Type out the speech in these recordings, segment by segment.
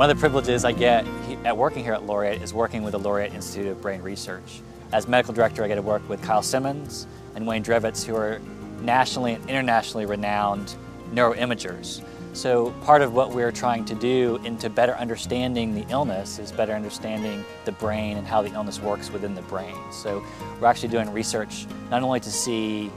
One of the privileges I get at working here at Laureate is working with the Laureate Institute of Brain Research. As medical director, I get to work with Kyle Simmons and Wayne Drevets, who are nationally and internationally renowned neuroimagers. So part of what we're trying to do into better understanding the illness is better understanding the brain and how the illness works within the brain. So we're actually doing research not only to see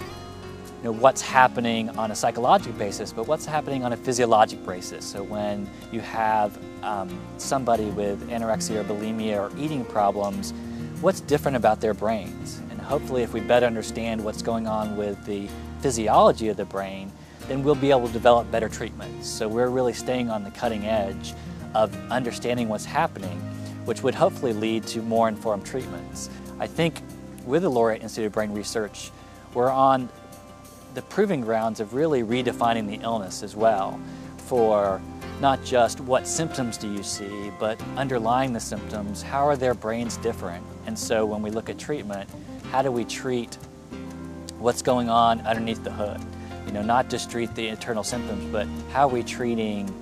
you know, what's happening on a psychological basis, but what's happening on a physiologic basis. So when you have um, somebody with anorexia or bulimia or eating problems, what's different about their brains? And hopefully if we better understand what's going on with the physiology of the brain, then we'll be able to develop better treatments. So we're really staying on the cutting edge of understanding what's happening, which would hopefully lead to more informed treatments. I think with the Laureate Institute of Brain Research, we're on the proving grounds of really redefining the illness as well for not just what symptoms do you see, but underlying the symptoms, how are their brains different? And so when we look at treatment, how do we treat what's going on underneath the hood? You know, not just treat the internal symptoms, but how are we treating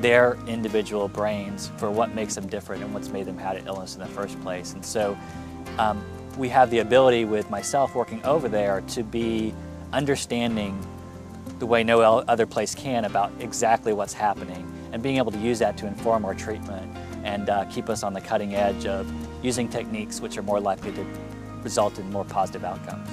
their individual brains for what makes them different and what's made them have an illness in the first place. And so um, we have the ability with myself working over there to be understanding the way no other place can about exactly what's happening and being able to use that to inform our treatment and uh, keep us on the cutting edge of using techniques which are more likely to result in more positive outcomes.